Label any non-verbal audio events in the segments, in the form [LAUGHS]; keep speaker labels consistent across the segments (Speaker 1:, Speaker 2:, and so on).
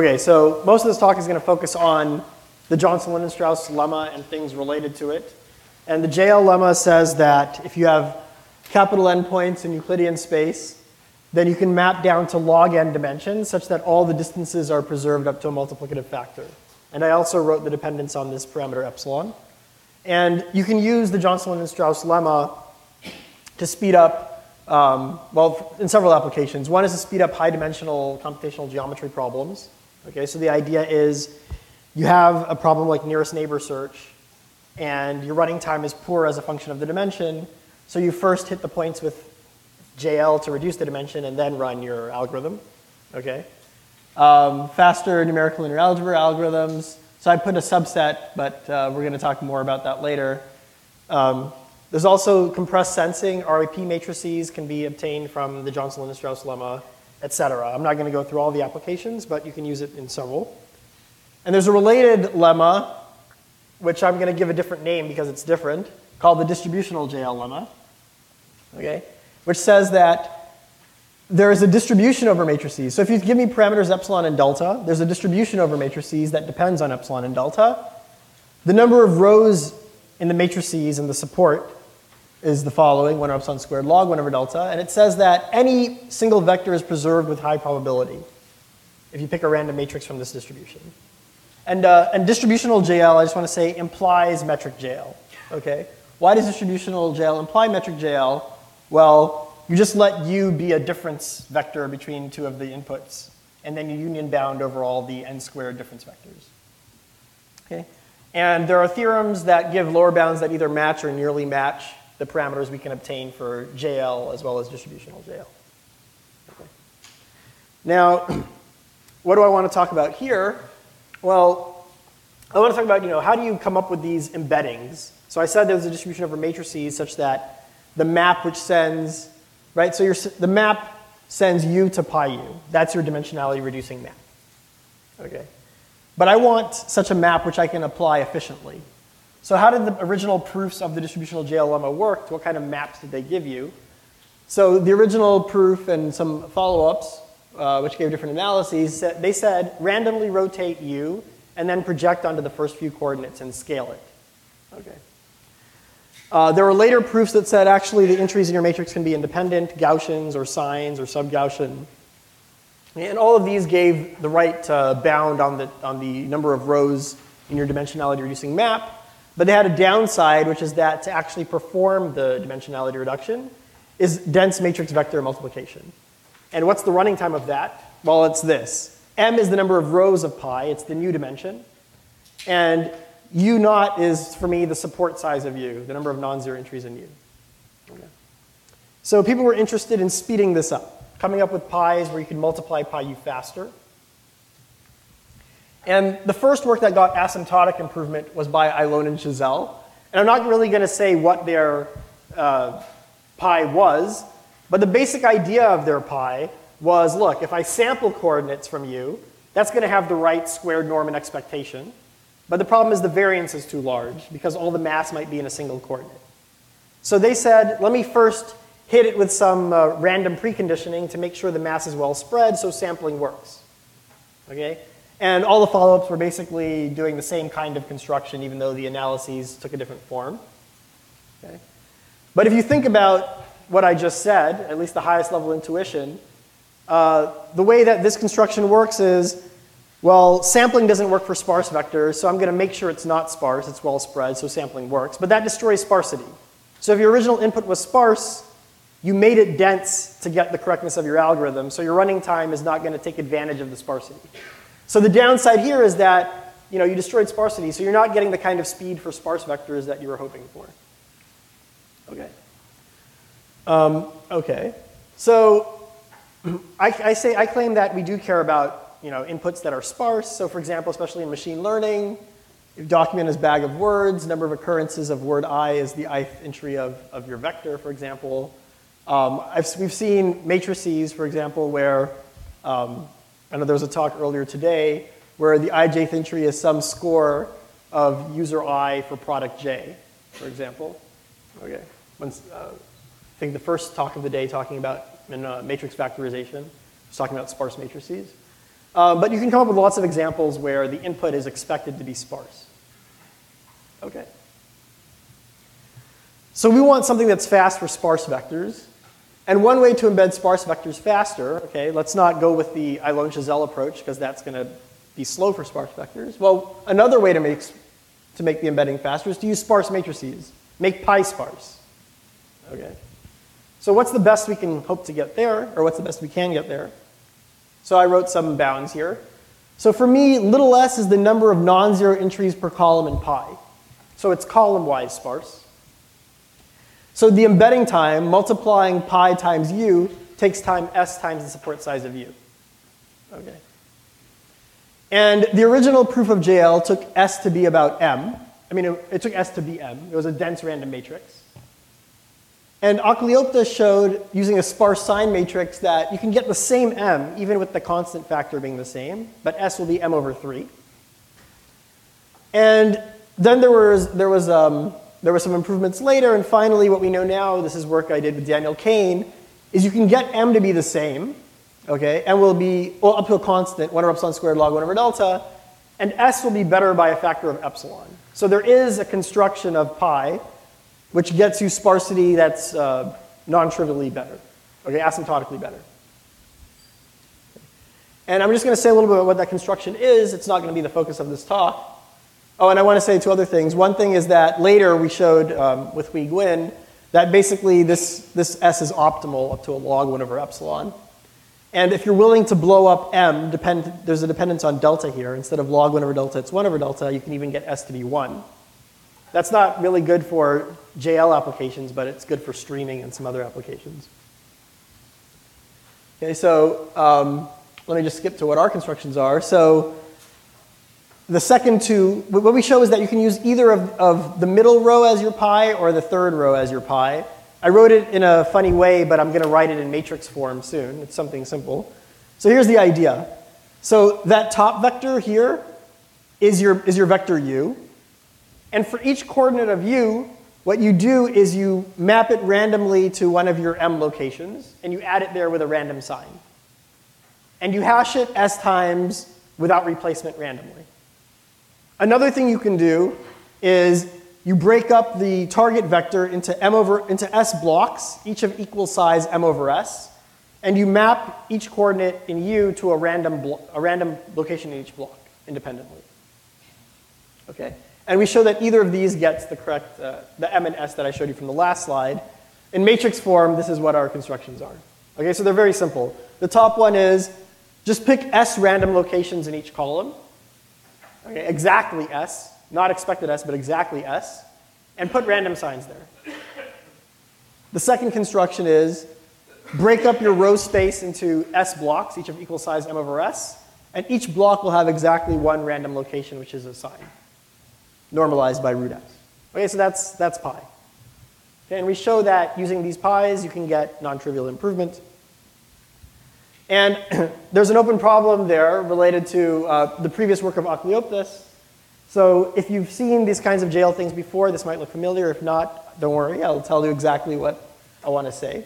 Speaker 1: Okay, so most of this talk is going to focus on the Johnson-Lindenstrauss lemma and things related to it. And the JL lemma says that if you have capital N points in Euclidean space, then you can map down to log n dimensions such that all the distances are preserved up to a multiplicative factor. And I also wrote the dependence on this parameter epsilon. And you can use the Johnson-Lindenstrauss lemma to speed up um, well, in several applications. One is to speed up high dimensional computational geometry problems. Okay, so the idea is you have a problem like nearest neighbor search, and your running time is poor as a function of the dimension. So you first hit the points with JL to reduce the dimension and then run your algorithm. Okay. Um, faster numerical linear algebra algorithms. So I put a subset, but uh, we're going to talk more about that later. Um, there's also compressed sensing. RIP matrices can be obtained from the Johnson-Lindenstrauss lemma, et cetera. I'm not going to go through all the applications, but you can use it in several. And there's a related lemma, which I'm going to give a different name because it's different, called the distributional JL lemma, okay, which says that there is a distribution over matrices. So if you give me parameters epsilon and delta, there's a distribution over matrices that depends on epsilon and delta. The number of rows in the matrices and the support is the following, 1 over epsilon squared log 1 over delta. And it says that any single vector is preserved with high probability if you pick a random matrix from this distribution. And, uh, and distributional JL, I just want to say, implies metric JL. Okay? Why does distributional JL imply metric JL? Well, you just let U be a difference vector between two of the inputs, and then you union bound over all the n squared difference vectors. Okay? And there are theorems that give lower bounds that either match or nearly match the parameters we can obtain for JL as well as distributional JL. Okay. Now, [CLEARS THROAT] what do I want to talk about here? Well, I want to talk about, you know, how do you come up with these embeddings? So I said there's a distribution over matrices such that the map which sends, right, so your, the map sends u to pi u. That's your dimensionality reducing map. Okay. But I want such a map which I can apply efficiently. So how did the original proofs of the distributional JL lemma work? What kind of maps did they give you? So the original proof and some follow-ups, uh, which gave different analyses, they said randomly rotate U and then project onto the first few coordinates and scale it. Okay. Uh, there were later proofs that said actually the entries in your matrix can be independent, Gaussians or sines or sub-Gaussian. And all of these gave the right uh, bound on the, on the number of rows in your dimensionality reducing map. But they had a downside, which is that to actually perform the dimensionality reduction is dense matrix vector multiplication. And what's the running time of that? Well, it's this. M is the number of rows of pi, it's the new dimension. And U naught is, for me, the support size of U, the number of non-zero entries in U. Okay. So people were interested in speeding this up, coming up with pi's where you can multiply pi U faster. And the first work that got asymptotic improvement was by Ailon and Chazelle. And I'm not really going to say what their uh, pi was, but the basic idea of their pi was, look, if I sample coordinates from you, that's going to have the right squared norm and expectation. But the problem is the variance is too large because all the mass might be in a single coordinate. So they said, let me first hit it with some uh, random preconditioning to make sure the mass is well spread so sampling works. Okay? And all the follow-ups were basically doing the same kind of construction, even though the analyses took a different form. Okay? But if you think about what I just said, at least the highest level intuition, uh, the way that this construction works is, well, sampling doesn't work for sparse vectors, so I'm going to make sure it's not sparse, it's well spread, so sampling works. But that destroys sparsity. So if your original input was sparse, you made it dense to get the correctness of your algorithm, so your running time is not going to take advantage of the sparsity. So the downside here is that you know you destroyed sparsity, so you're not getting the kind of speed for sparse vectors that you were hoping for. Okay. Um, okay. So [CLEARS THROAT] I, I, say I claim that we do care about you know inputs that are sparse. So for example, especially in machine learning, document is bag of words, number of occurrences of word i is the ith entry of, of your vector, for example. Um, we've seen matrices, for example, where um, I know there was a talk earlier today where the ijth entry is some score of user i for product j, for example. Okay. Uh, I think the first talk of the day talking about in, uh, matrix factorization was talking about sparse matrices. Um, but you can come up with lots of examples where the input is expected to be sparse. Okay. So we want something that's fast for sparse vectors. And one way to embed sparse vectors faster, okay, let's not go with the Ailon-Chazelle approach because that's going to be slow for sparse vectors. Well, another way to make, to make the embedding faster is to use sparse matrices. Make pi sparse. Okay. So what's the best we can hope to get there, or what's the best we can get there? So I wrote some bounds here. So for me, little s is the number of non-zero entries per column in pi. So it's column-wise sparse. So the embedding time, multiplying pi times u, takes time s times the support size of u. Okay. And the original proof of JL took s to be about m. I mean, it, it took s to be m. It was a dense random matrix. And Achlioptas showed, using a sparse sign matrix, that you can get the same m, even with the constant factor being the same, but s will be m over 3. And then there was, there was, um, there were some improvements later, and finally what we know now, this is work I did with Daniel Kane, is you can get m to be the same, okay, and will be well, up to a constant, 1 over epsilon squared log 1 over delta, and s will be better by a factor of epsilon. So there is a construction of pi which gets you sparsity that's uh, non-trivially better, okay, asymptotically better. And I'm just going to say a little bit about what that construction is. It's not going to be the focus of this talk. Oh, and I want to say two other things. One thing is that later we showed um, with Huy Nguyen that basically this, this S is optimal up to a log 1 over epsilon. And if you're willing to blow up m, depend, there's a dependence on delta here. Instead of log 1 over delta, it's 1 over delta. You can even get s to be 1. That's not really good for JL applications, but it's good for streaming and some other applications. Okay, so um, let me just skip to what our constructions are. So the second two, what we show is that you can use either of, of the middle row as your pi or the third row as your pi. I wrote it in a funny way, but I'm going to write it in matrix form soon. It's something simple. So here's the idea. So that top vector here is your, is your vector u. And for each coordinate of u, what you do is you map it randomly to one of your m locations, and you add it there with a random sign. And you hash it s times without replacement randomly. Another thing you can do is you break up the target vector into m over into s blocks, each of equal size m over s, and you map each coordinate in u to a random, a random location in each block independently. Okay? And we show that either of these gets the correct, uh, the M and S that I showed you from the last slide. In matrix form, this is what our constructions are. Okay, so they're very simple. The top one is just pick S random locations in each column. Okay, exactly S, not expected S, but exactly S, and put random signs there. The second construction is break up your row space into S blocks, each of equal size M over S, and each block will have exactly one random location, which is a sign normalized by root s. Okay, so that's, that's pi. Okay, and we show that using these pi's, you can get non-trivial improvement. And [CLEARS THROAT] there's an open problem there related to uh, the previous work of Achlioptas. So if you've seen these kinds of JL things before, this might look familiar. If not, don't worry, I'll tell you exactly what I want to say.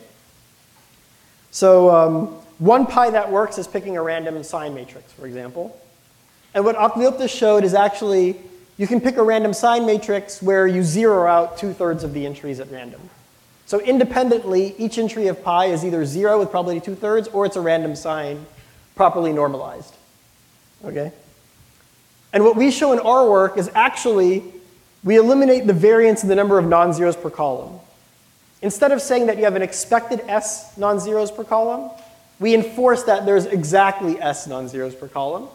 Speaker 1: So um, one pi that works is picking a random sign matrix, for example. And what Achlioptas showed is actually you can pick a random sign matrix where you zero out two-thirds of the entries at random. So independently, each entry of pi is either zero with probability two-thirds, or it's a random sign properly normalized. Okay? And what we show in our work is actually we eliminate the variance in the number of non-zeros per column. Instead of saying that you have an expected S non-zeros per column, we enforce that there's exactly S non-zeros per column.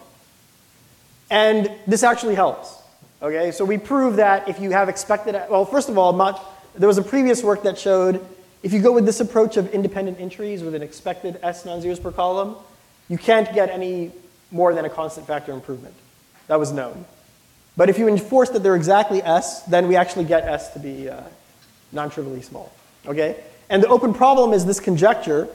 Speaker 1: And this actually helps. Okay, so we prove that if you have expected, well, first of all, there was a previous work that showed if you go with this approach of independent entries with an expected S non-zeros per column, you can't get any more than a constant factor improvement. That was known. But if you enforce that they're exactly S, then we actually get S to be uh, non-trivially small. Okay? And the open problem is this conjecture.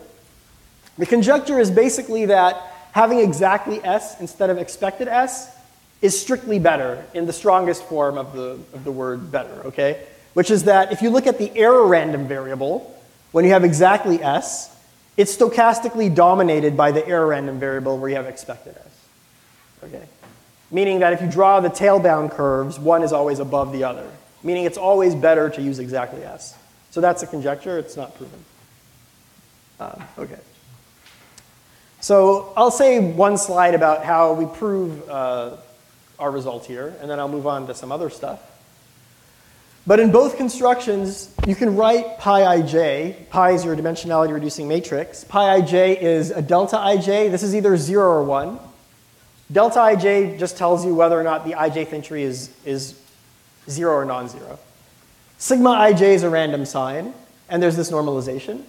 Speaker 1: The conjecture is basically that having exactly S instead of expected S is strictly better in the strongest form of the, of the word better, okay? Which is that if you look at the error random variable, when you have exactly S, it's stochastically dominated by the error random variable where you have expected S. Okay? Meaning that if you draw the tail-bound curves, one is always above the other. Meaning it's always better to use exactly S. So that's a conjecture, it's not proven. Um, okay. So I'll say one slide about how we prove uh, our result here, and then I'll move on to some other stuff. But in both constructions, you can write pi ij. Pi is your dimensionality reducing matrix. Pi ij is a delta ij. This is either 0 or 1. Delta ij just tells you whether or not the ijth entry is, is 0 or non-zero. Sigma ij is a random sign, and there's this normalization.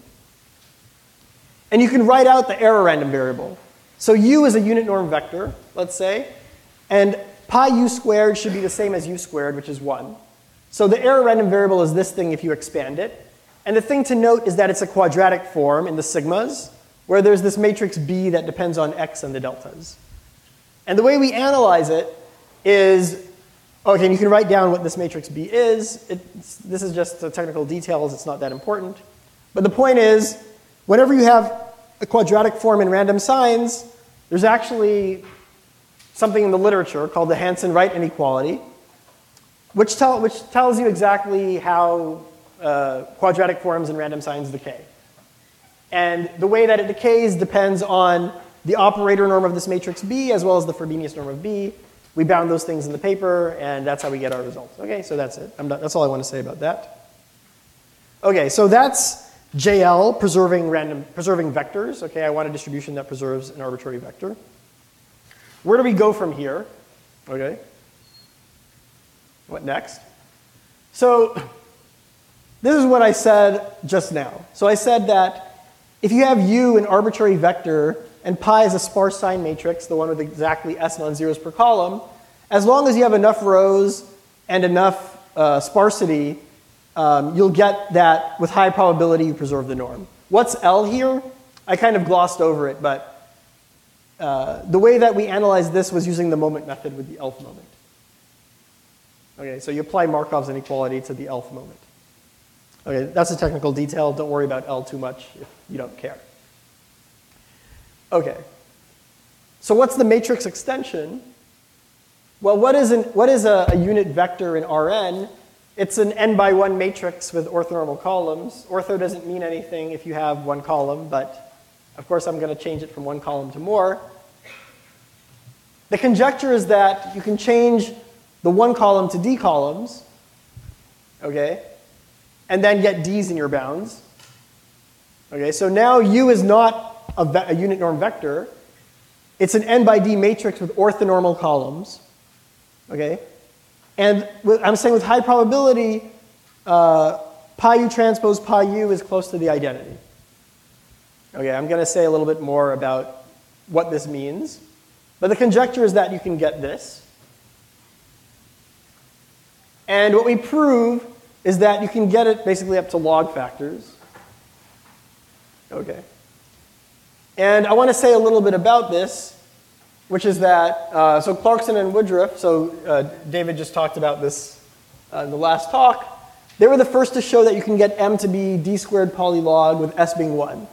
Speaker 1: And you can write out the error random variable. So u is a unit norm vector, let's say, and pi u squared should be the same as u squared, which is 1. So the error random variable is this thing if you expand it. And the thing to note is that it's a quadratic form in the sigmas, where there's this matrix B that depends on x and the deltas. And the way we analyze it is, okay, you can write down what this matrix B is. It's, this is just the technical details, it's not that important. But the point is, whenever you have a quadratic form in random signs, there's actually something in the literature called the Hanson-Wright inequality, which, tell, which tells you exactly how uh, quadratic forms and random signs decay. And the way that it decays depends on the operator norm of this matrix B as well as the Frobenius norm of B. We bound those things in the paper, and that's how we get our results. Okay, so that's it. That's all I want to say about that. Okay, so that's JL, preserving, random, preserving vectors. Okay, I want a distribution that preserves an arbitrary vector. Where do we go from here? Okay. What next? So this is what I said just now. So I said that if you have u an arbitrary vector and pi is a sparse sign matrix, the one with exactly s non-zeros per column, as long as you have enough rows and enough uh, sparsity, um, you'll get that with high probability you preserve the norm. What's L here? I kind of glossed over it, but uh, the way that we analyzed this was using the moment method with the Lth moment. Okay, so you apply Markov's inequality to the Lth moment. Okay, that's a technical detail. Don't worry about L too much if you don't care. Okay, so what's the matrix extension? Well, what is, an, what is a, a unit vector in Rn? It's an n by 1 matrix with orthonormal columns. Ortho doesn't mean anything if you have one column, but of course I'm going to change it from one column to more. The conjecture is that you can change the one column to d columns, okay, and then get d's in your bounds. Okay, so now u is not a, a unit norm vector. It's an n by d matrix with orthonormal columns. Okay, and I'm saying with high probability, uh, pi u transpose pi u is close to the identity. Okay, I'm going to say a little bit more about what this means. But the conjecture is that you can get this. And what we prove is that you can get it basically up to log factors. Okay. And I want to say a little bit about this, which is that, uh, so Clarkson and Woodruff, so uh, David just talked about this uh, in the last talk, they were the first to show that you can get m to be d squared polylog with s being 1.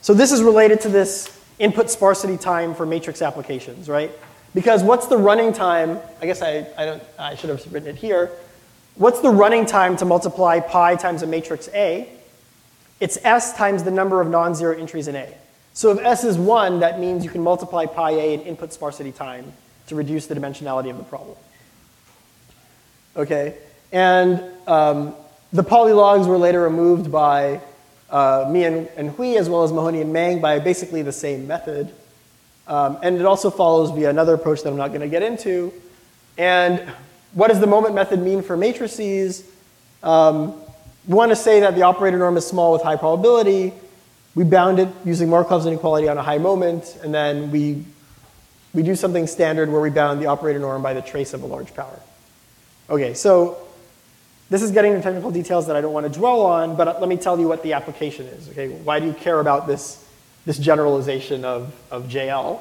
Speaker 1: So this is related to this input sparsity time for matrix applications, right? Because what's the running time? I guess I, I, don't, I should have written it here. What's the running time to multiply pi times a matrix A? It's S times the number of non-zero entries in A. So if S is 1, that means you can multiply pi A in input sparsity time to reduce the dimensionality of the problem. Okay, and um, the polylogs were later removed by uh, me and, and Huy, as well as Mahoney and Meng, by basically the same method. Um, and it also follows via another approach that I'm not going to get into. And what does the moment method mean for matrices? Um, we want to say that the operator norm is small with high probability. We bound it using Markov's inequality on a high moment, and then we, we do something standard where we bound the operator norm by the trace of a large power. Okay, so this is getting into technical details that I don't want to dwell on, but let me tell you what the application is. Okay, why do you care about this, this generalization of, of JL?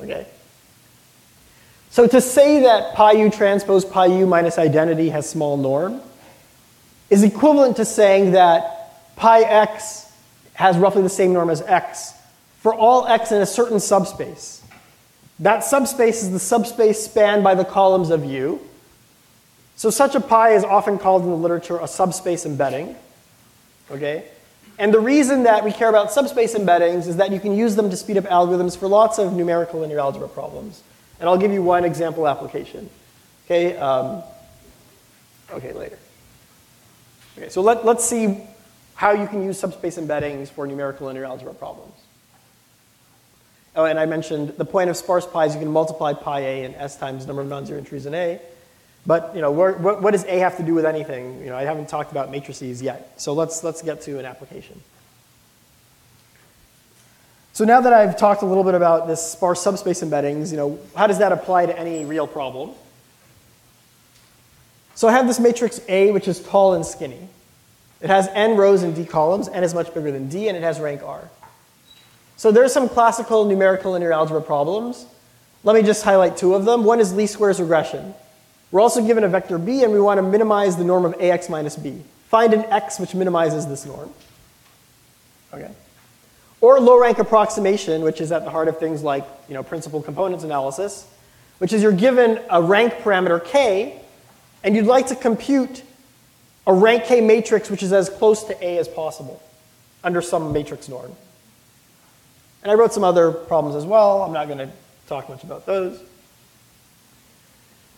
Speaker 1: Okay. So to say that pi u transpose pi u minus identity has small norm is equivalent to saying that pi x has roughly the same norm as x for all x in a certain subspace. That subspace is the subspace spanned by the columns of U. So such a pi is often called in the literature a subspace embedding. Okay? And the reason that we care about subspace embeddings is that you can use them to speed up algorithms for lots of numerical linear algebra problems. And I'll give you one example application. Okay, um, okay later. Okay, so let, let's see how you can use subspace embeddings for numerical linear algebra problems. Oh, and I mentioned the point of sparse pi is you can multiply pi a and s times the number of non-zero entries in a. But you know, what, what does A have to do with anything? You know, I haven't talked about matrices yet. So let's, let's get to an application. So now that I've talked a little bit about this sparse subspace embeddings, you know, how does that apply to any real problem? So I have this matrix A, which is tall and skinny. It has n rows and d columns, n is much bigger than d, and it has rank r. So there's some classical numerical linear algebra problems. Let me just highlight two of them. One is least squares regression. We're also given a vector b, and we want to minimize the norm of ax minus b. Find an x which minimizes this norm. Okay. Or low rank approximation, which is at the heart of things like you know, principal components analysis, which is you're given a rank parameter k, and you'd like to compute a rank k matrix which is as close to A as possible under some matrix norm. And I wrote some other problems as well. I'm not going to talk much about those.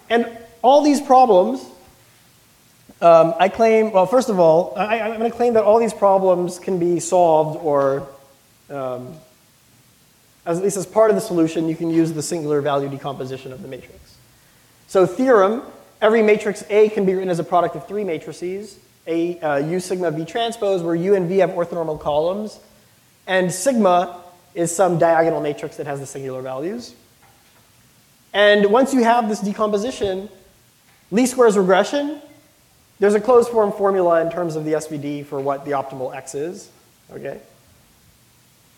Speaker 1: And all these problems, um, I claim, well, first of all, I, am going to claim that all these problems can be solved or, um, as, at least as part of the solution, you can use the singular value decomposition of the matrix. So theorem, every matrix A can be written as a product of three matrices, A, uh, U sigma V transpose, where U and V have orthonormal columns, and sigma is some diagonal matrix that has the singular values. And once you have this decomposition, least squares regression, there's a closed form formula in terms of the SVD for what the optimal x is. Okay.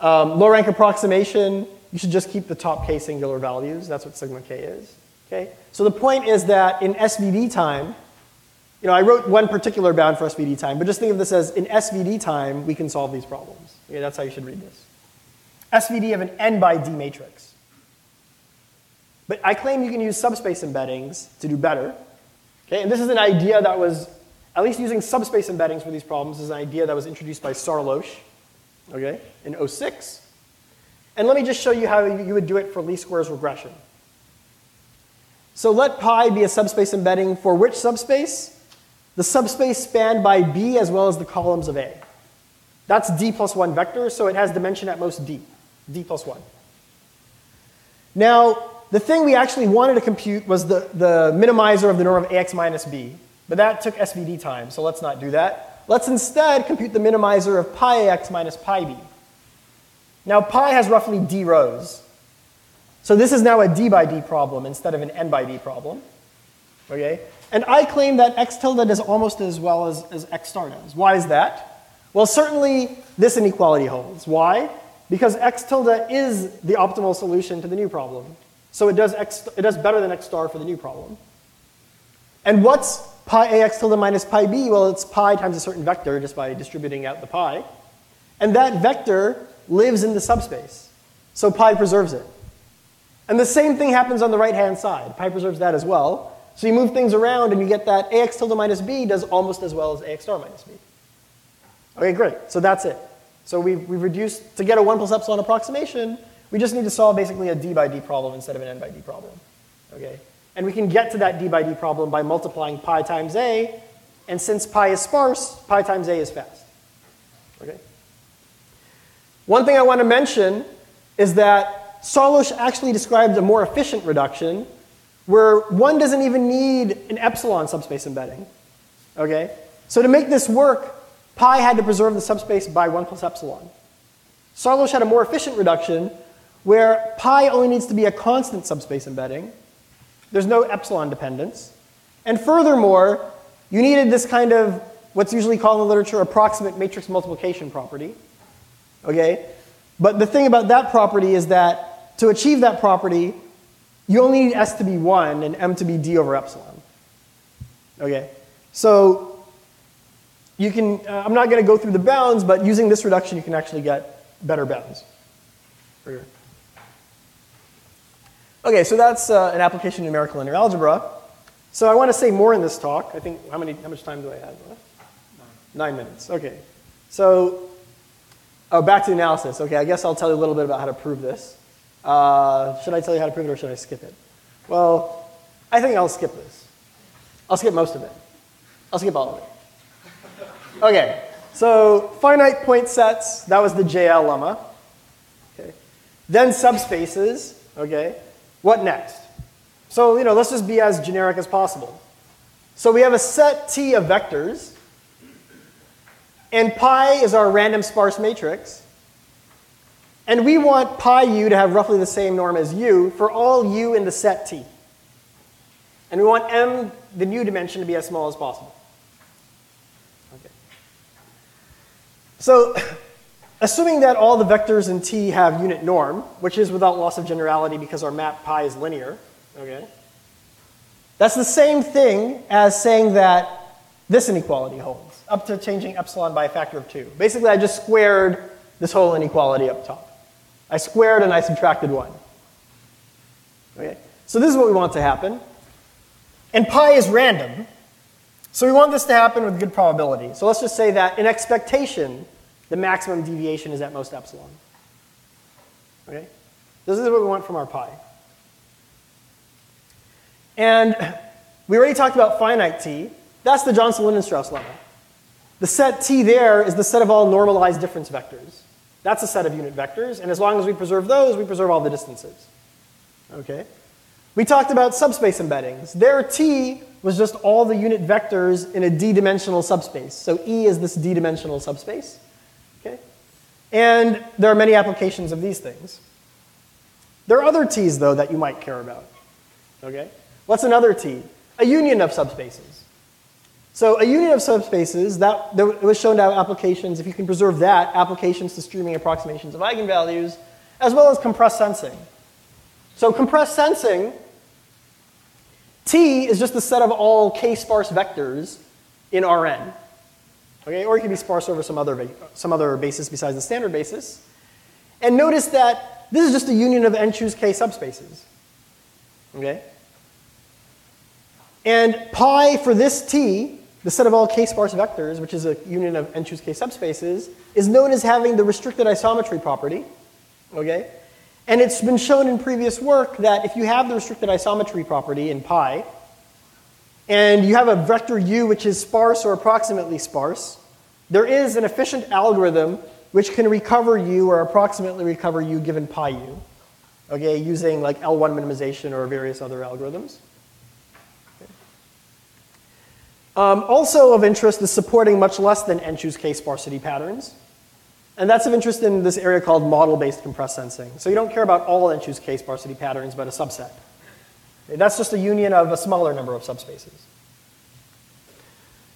Speaker 1: Um, low rank approximation, you should just keep the top k singular values. That's what sigma k is. Okay. So the point is that in SVD time, you know, I wrote one particular bound for SVD time, but just think of this as in SVD time, we can solve these problems. Okay, that's how you should read this. SVD of an n by d matrix. But I claim you can use subspace embeddings to do better. Okay, and this is an idea that was, at least using subspace embeddings for these problems, is an idea that was introduced by Sarlós, okay, in 06. And let me just show you how you would do it for least squares regression. So let pi be a subspace embedding for which subspace? The subspace spanned by B as well as the columns of A. That's D plus 1 vector, so it has dimension at most D, D plus 1. Now, the thing we actually wanted to compute was the, the minimizer of the norm of ax minus b, but that took SVD time, so let's not do that. Let's instead compute the minimizer of pi ax minus pi b. Now, pi has roughly d rows, so this is now a d by d problem instead of an n by d problem. Okay? And I claim that x tilde does almost as well as, as x star does. Why is that? Well, certainly this inequality holds. Why? Because x tilde is the optimal solution to the new problem. So it does, x, it does better than x star for the new problem. And what's pi ax tilde minus pi b? Well, it's pi times a certain vector just by distributing out the pi. And that vector lives in the subspace. So pi preserves it. And the same thing happens on the right-hand side. Pi preserves that as well. So you move things around and you get that ax tilde minus b does almost as well as ax star minus b. Okay, great. So that's it. So we've, we've reduced, to get a 1 plus epsilon approximation, we just need to solve basically a d by d problem instead of an n by d problem. Okay? And we can get to that d by d problem by multiplying pi times a, and since pi is sparse, pi times a is fast. Okay? One thing I want to mention is that Sarlós actually describes a more efficient reduction where one doesn't even need an epsilon subspace embedding. Okay? So to make this work, pi had to preserve the subspace by 1 plus epsilon. Sarlós had a more efficient reduction where pi only needs to be a constant subspace embedding. There's no epsilon dependence. And furthermore, you needed this kind of what's usually called in the literature approximate matrix multiplication property. Okay? But the thing about that property is that to achieve that property, you only need S to be 1 and M to be D over epsilon. Okay? So you can, uh, I'm not going to go through the bounds, but using this reduction, you can actually get better bounds. Okay, so that's uh, an application of numerical linear algebra. So I want to say more in this talk. I think, how, many, how much time do I have? Nine minutes, okay. So, oh, back to the analysis. Okay, I guess I'll tell you a little bit about how to prove this. Uh, should I tell you how to prove it or should I skip it? Well, I think I'll skip this. I'll skip most of it. I'll skip all of it. Okay, so finite point sets, that was the JL lemma. Okay. Then subspaces, okay. What next? So, you know, let's just be as generic as possible. So we have a set T of vectors, and pi is our random sparse matrix. And we want pi u to have roughly the same norm as u for all u in the set T. And we want m, the new dimension, to be as small as possible. Okay. So [LAUGHS] assuming that all the vectors in T have unit norm, which is without loss of generality because our map pi is linear, okay? That's the same thing as saying that this inequality holds, up to changing epsilon by a factor of 2. Basically, I just squared this whole inequality up top. I squared and I subtracted 1. Okay? So this is what we want to happen. And pi is random, so we want this to happen with good probability. So let's just say that in expectation, the maximum deviation is at most epsilon. Okay? This is what we want from our pi. And we already talked about finite t. That's the Johnson-Lindenstrauss lemma. The set t there is the set of all normalized difference vectors. That's a set of unit vectors, and as long as we preserve those, we preserve all the distances. Okay? We talked about subspace embeddings. There, T was just all the unit vectors in a d-dimensional subspace. So E is this d-dimensional subspace. And there are many applications of these things. There are other T's, though, that you might care about. Okay? What's another T? A union of subspaces. So a union of subspaces, that, it was shown to have applications, if you can preserve that, applications to streaming approximations of eigenvalues, as well as compressed sensing. So compressed sensing, T is just the set of all k-sparse vectors in Rn. Okay, or it can be sparse over some other, some other basis besides the standard basis. And notice that this is just a union of n choose k subspaces. Okay? And pi for this t, the set of all k-sparse vectors, which is a union of n choose k subspaces, is known as having the restricted isometry property. Okay? And it's been shown in previous work that if you have the restricted isometry property in pi, and you have a vector u which is sparse or approximately sparse, there is an efficient algorithm which can recover u or approximately recover u given pi u, okay, using like L1 minimization or various other algorithms. Um, also of interest is supporting much less than n choose k sparsity patterns. And that's of interest in this area called model-based compressed sensing. So you don't care about all n choose k sparsity patterns, but a subset. That's just a union of a smaller number of subspaces.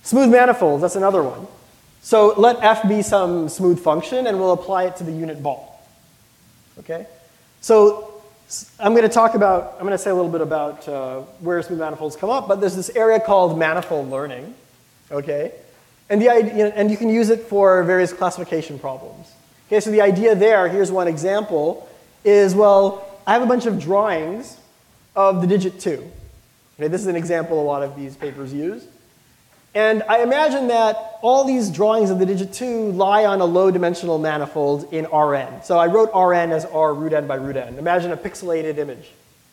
Speaker 1: Smooth manifolds, that's another one. So let f be some smooth function, and we'll apply it to the unit ball. Okay? So I'm going to talk about, I'm going to say a little bit about uh, where smooth manifolds come up, but there's this area called manifold learning. Okay? And, the idea, and you can use it for various classification problems. Okay, so the idea there, here's one example, is well, I have a bunch of drawings of the digit 2. Okay, this is an example a lot of these papers use. And I imagine that all these drawings of the digit 2 lie on a low dimensional manifold in Rn. So I wrote Rn as R root n by root n. Imagine a pixelated image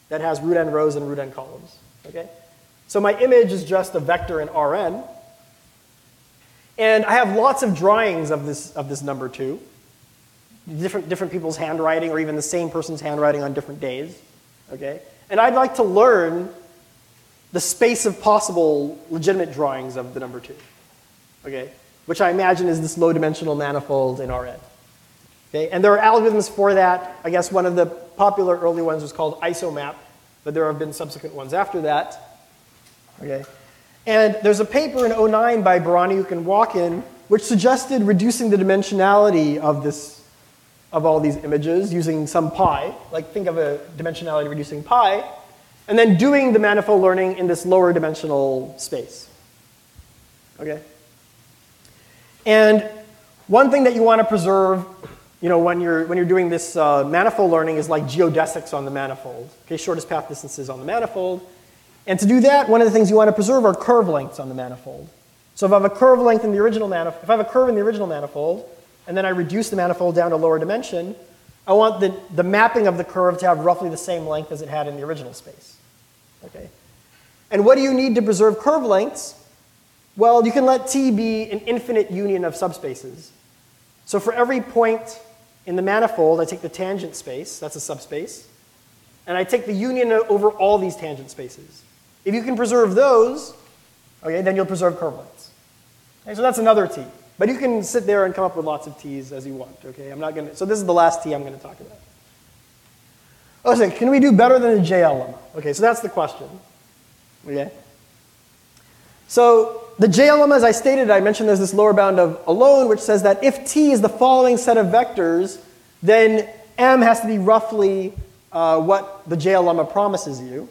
Speaker 1: that has root n rows and root n columns. Okay? So my image is just a vector in Rn. And I have lots of drawings of this, of this number two, different, different people's handwriting or even the same person's handwriting on different days. Okay? And I'd like to learn the space of possible legitimate drawings of the number two. Okay? Which I imagine is this low dimensional manifold in Rn. Okay? And there are algorithms for that. I guess one of the popular early ones was called isomap, but there have been subsequent ones after that. Okay? And there's a paper in 09 by Baraniuk and Wakin which suggested reducing the dimensionality of this of all these images using some pi, like think of a dimensionality reducing pi, and then doing the manifold learning in this lower dimensional space. Okay? And one thing that you want to preserve you know, when you're, when you're doing this uh, manifold learning is like geodesics on the manifold, okay, shortest path distances on the manifold. And to do that, one of the things you want to preserve are curve lengths on the manifold. So if I have a curve length in the original manifold, if I have a curve in the original manifold, and then I reduce the manifold down to lower dimension, I want the, the mapping of the curve to have roughly the same length as it had in the original space. Okay? And what do you need to preserve curve lengths? Well, you can let T be an infinite union of subspaces. So for every point in the manifold, I take the tangent space, that's a subspace, and I take the union over all these tangent spaces. If you can preserve those, okay, then you'll preserve curve lengths. Okay, so that's another T. But you can sit there and come up with lots of T's as you want, okay? I'm not gonna, so this is the last T I'm gonna talk about. Oh, so can we do better than the JL lemma? Okay, so that's the question, okay? So the JL lemma, as I stated, I mentioned there's this lower bound of Alon, which says that if T is the following set of vectors, then M has to be roughly uh, what the JL lemma promises you.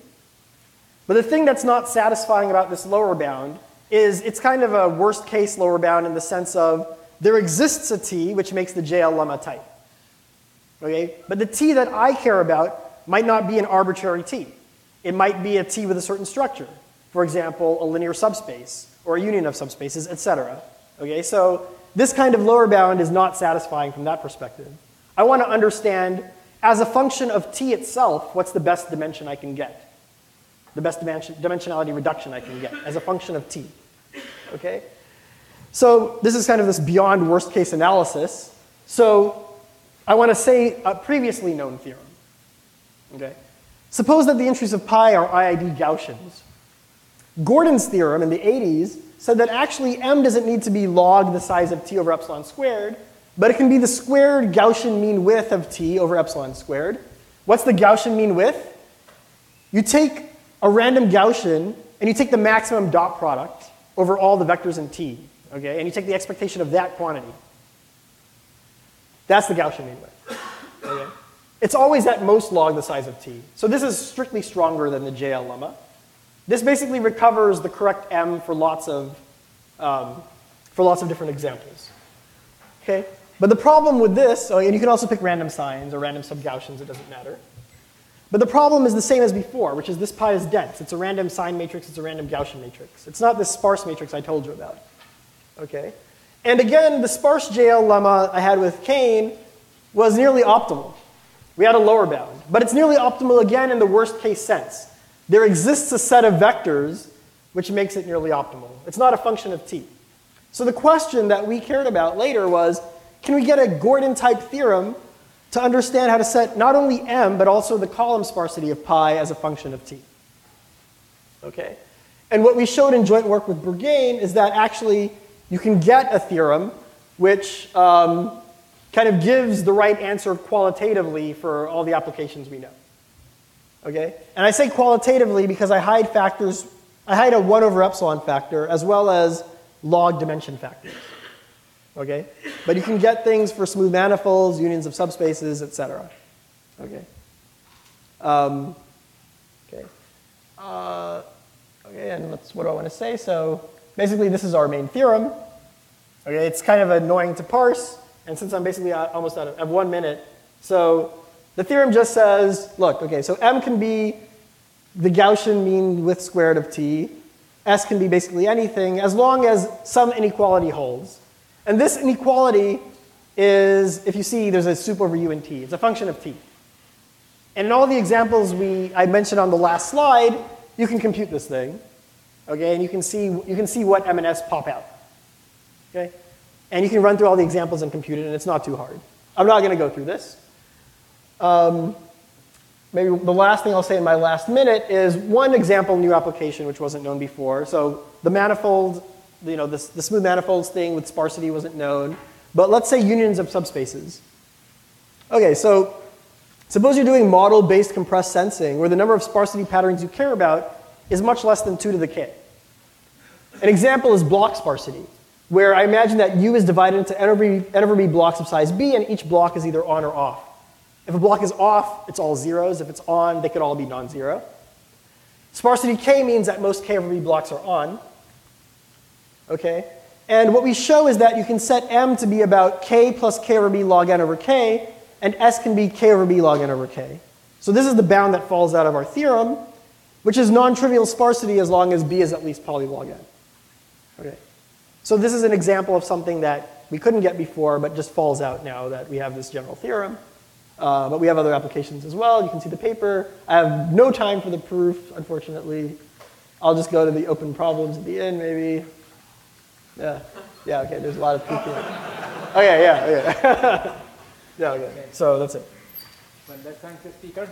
Speaker 1: But the thing that's not satisfying about this lower bound is it's kind of a worst case lower bound in the sense of there exists a t which makes the JL lemma tight. Okay? But the t that I care about might not be an arbitrary t. It might be a t with a certain structure. For example, a linear subspace or a union of subspaces, etc. Okay? So this kind of lower bound is not satisfying from that perspective. I want to understand as a function of t itself, what's the best dimension I can get? The best dimension, dimensionality reduction I can get as a function of t okay? So this is kind of this beyond worst case analysis. So I want to say a previously known theorem, okay? Suppose that the entries of pi are IID Gaussians. Gordon's theorem in the 80s said that actually m doesn't need to be log the size of t over epsilon squared, but it can be the squared Gaussian mean width of t over epsilon squared. What's the Gaussian mean width? You take a random Gaussian and you take the maximum dot product, over all the vectors in T, okay? And you take the expectation of that quantity. That's the Gaussian mean width, okay? It's always at most log the size of T. So this is strictly stronger than the JL lemma. This basically recovers the correct M for lots of, um, for lots of different examples, okay? But the problem with this, oh, and you can also pick random signs or random sub-Gaussians, it doesn't matter. But the problem is the same as before, which is this pi is dense. It's a random sign matrix, it's a random Gaussian matrix. It's not this sparse matrix I told you about. Okay? And again, the sparse JL lemma I had with Kane was nearly optimal. We had a lower bound. But it's nearly optimal again in the worst case sense. There exists a set of vectors which makes it nearly optimal. It's not a function of t. So the question that we cared about later was, can we get a Gordon type theorem to understand how to set not only m, but also the column sparsity of pi as a function of t. Okay? And what we showed in joint work with Bourgain is that actually you can get a theorem which um, kind of gives the right answer qualitatively for all the applications we know. Okay? And I say qualitatively because I hide factors, I hide a 1 over epsilon factor as well as log dimension factors okay? But you can get things for smooth manifolds, unions of subspaces, etc. Okay. Um, okay. Uh, okay, and let's, what do I want to say? So basically, this is our main theorem. Okay, it's kind of annoying to parse, and since I'm basically almost out of, one minute, so the theorem just says, look, okay, so m can be the Gaussian mean width squared of t. S can be basically anything as long as some inequality holds. And this inequality is, if you see, there's a sup over u and t. It's a function of t. And in all the examples we, I mentioned on the last slide, you can compute this thing. Okay, and you can see, you can see what M and S pop out. Okay? And you can run through all the examples and compute it, and it's not too hard. I'm not going to go through this. Um, maybe the last thing I'll say in my last minute is one example new application which wasn't known before. So the manifold you know, this, the smooth manifolds thing with sparsity wasn't known. But let's say unions of subspaces. Okay, so suppose you're doing model-based compressed sensing where the number of sparsity patterns you care about is much less than 2 to the k. An example is block sparsity, where I imagine that U is divided into n over, n over b blocks of size b, and each block is either on or off. If a block is off, it's all zeros. If it's on, they could all be non-zero. Sparsity k means that most k over b blocks are on. Okay? And what we show is that you can set m to be about k plus k over b log n over k, and s can be k over b log n over k. So this is the bound that falls out of our theorem, which is non-trivial sparsity as long as b is at least poly log n. Okay. So this is an example of something that we couldn't get before, but just falls out now that we have this general theorem. Uh, but we have other applications as well. You can see the paper. I have no time for the proof, unfortunately. I'll just go to the open problems at the end, maybe. Yeah, yeah, okay, there's a lot of people. Okay, yeah, okay. [LAUGHS] yeah, okay. So that's it.
Speaker 2: The speaker.